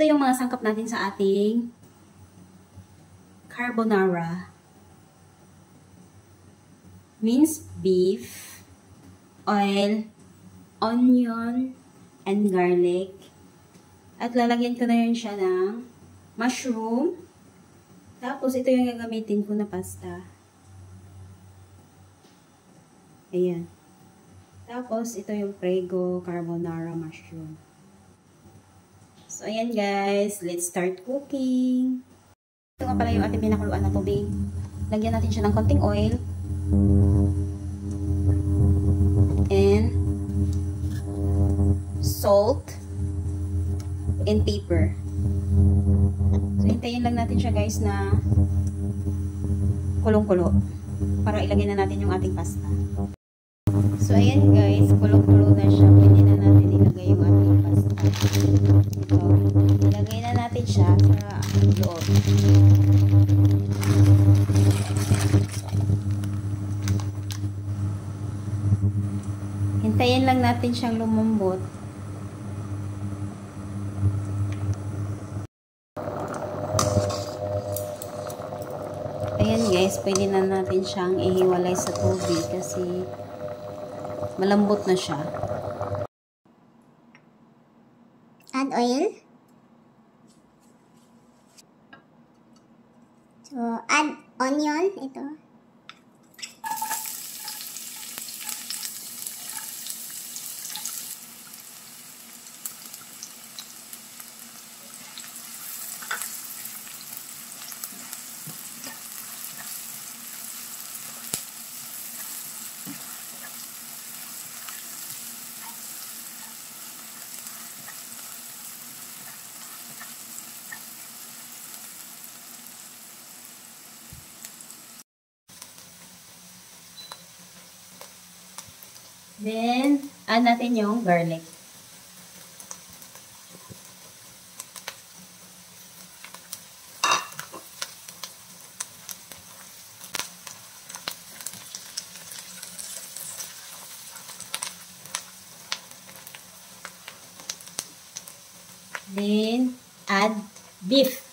ito yung mga sangkap natin sa ating carbonara. Minced beef, oil, onion, and garlic. At lalagyan ko na yun siya ng mushroom. Tapos, ito yung gagamitin ko na pasta. Ayan. Tapos, ito yung prego carbonara mushroom. So, ayan guys. Let's start cooking. Ito nga pala yung ating pinakuluan na tubig. Lagyan natin siya ng konting oil. And salt and pepper. So, hintayin lang natin siya guys na kulong-kulo para ilagay na natin yung ating pasta. Ayan guys, kulong-kulo na siya. Pwede na natin ilagay yung ating pasta. Ito, ilagay na natin siya sa loob. Hintayin lang natin siyang lumambot. Ayan guys, pwede na natin siyang ihiwalay sa tubig kasi malambot na siya. Add oil. So, add onion. Ito. Then, add natin yung garlic. Then, add beef.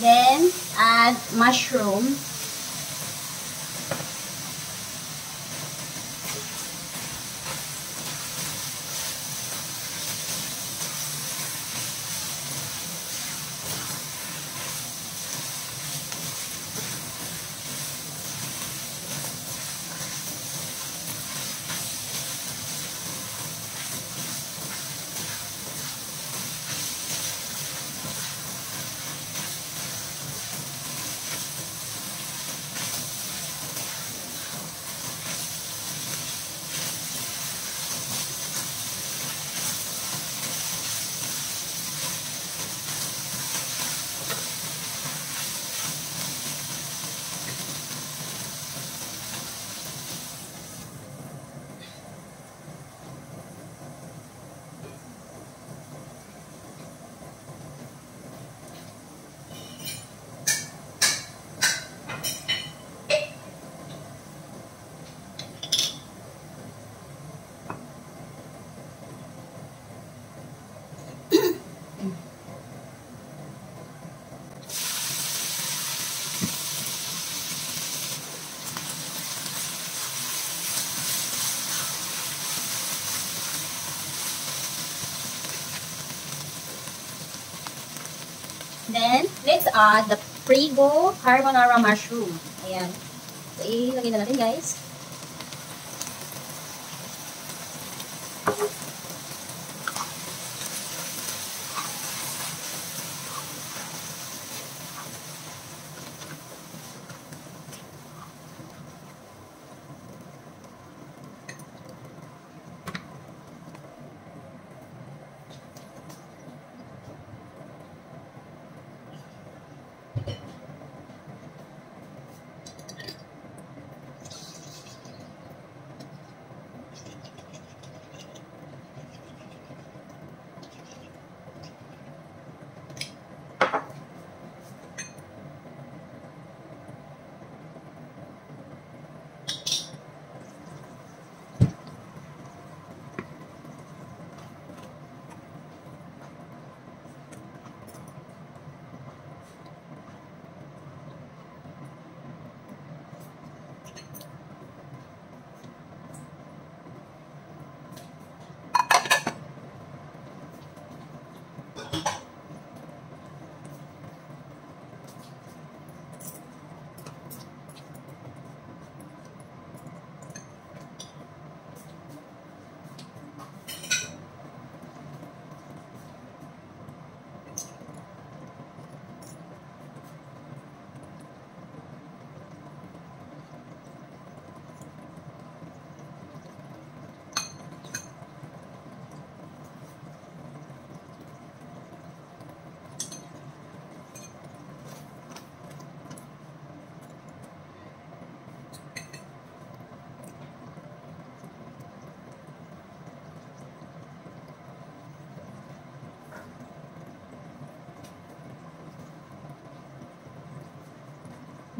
Then, add mushroom. Add the Prego Carbonara Mushroom. Ayan. So, ilagay na natin guys.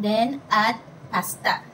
Then, add pasta.